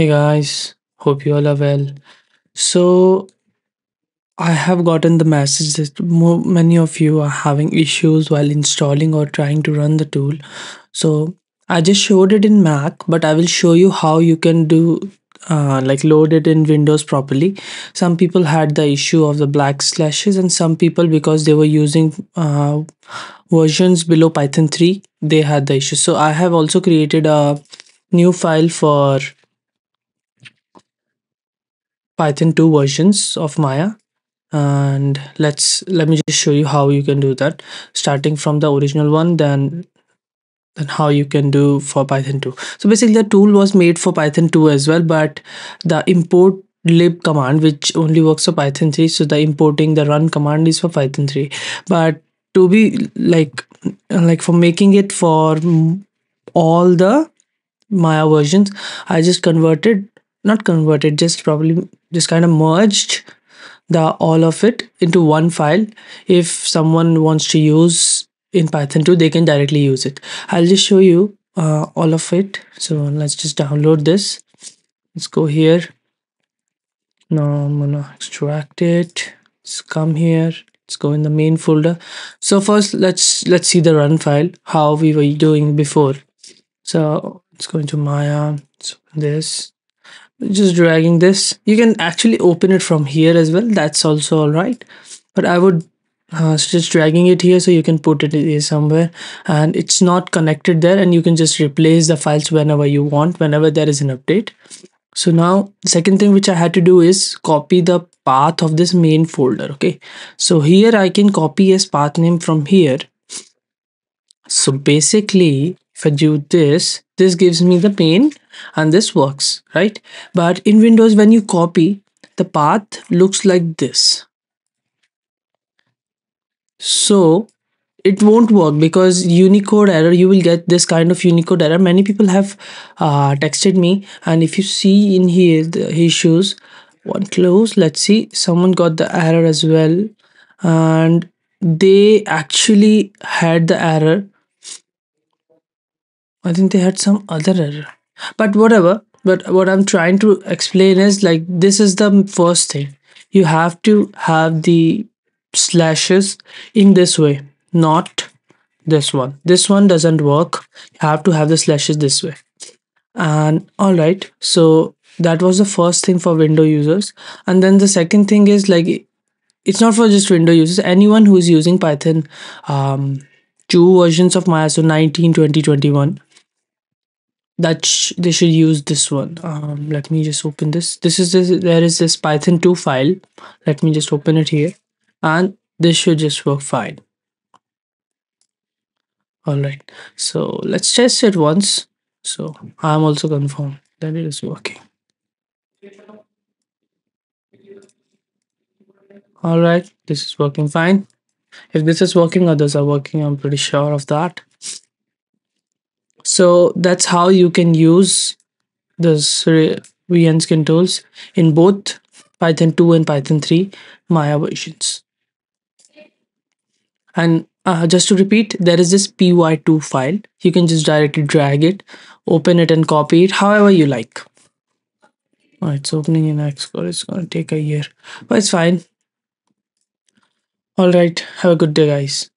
Hey guys, hope you all are well. So, I have gotten the message that many of you are having issues while installing or trying to run the tool. So, I just showed it in Mac, but I will show you how you can do uh, like load it in Windows properly. Some people had the issue of the black slashes, and some people because they were using uh, versions below Python 3, they had the issue. So, I have also created a new file for Python 2 versions of Maya. And let's let me just show you how you can do that. Starting from the original one then then how you can do for python 2 so basically the tool was made for python 2 as well but the import lib command which only works for python 3 so the importing the run command is for python 3 but to be like like for making it for all the maya versions i just converted not converted just probably just kind of merged the all of it into one file. If someone wants to use in python 2 they can directly use it. I'll just show you uh, all of it. So let's just download this. Let's go here. Now i'm gonna extract it. Let's come here. Let's go in the main folder. So first let's let's see the run file how we were doing before. So let's go into maya. So this just dragging this. You can actually open it from here as well. That's also all right. But i would uh, just dragging it here so you can put it here somewhere. And it's not connected there and you can just replace the files whenever you want whenever there is an update. So now second thing which i had to do is copy the path of this main folder okay? So here i can copy as path name from here. So basically if i do this this gives me the main and this works right? But in windows when you copy the path looks like this. So it won't work because unicode error you will get this kind of unicode error. Many people have uh, texted me and if you see in here the issues one close let's see someone got the error as well. And they actually had the error i think they had some other error. But whatever but what i'm trying to explain is like this is the first thing. You have to have the slashes in this way not this one. This one doesn't work. You have to have the slashes this way. And all right so that was the first thing for window users. And then the second thing is like it's not for just window users. Anyone who is using python um, two versions of maya so 19 20 21 that sh- they should use this one. Um, let me just open this. This is this there is this python 2 file. Let me just open it here. And this should just work fine. All right so let's test it once. So i'm also confirmed that it is working. All right this is working fine. If this is working others are working i'm pretty sure of that so that's how you can use this re- vnskin tools in both python 2 and python 3 maya versions. And uh, just to repeat there is this py2 file. You can just directly drag it open it and copy it however you like. Oh, it's opening in xcode it's going to take a year but it's fine. All right have a good day guys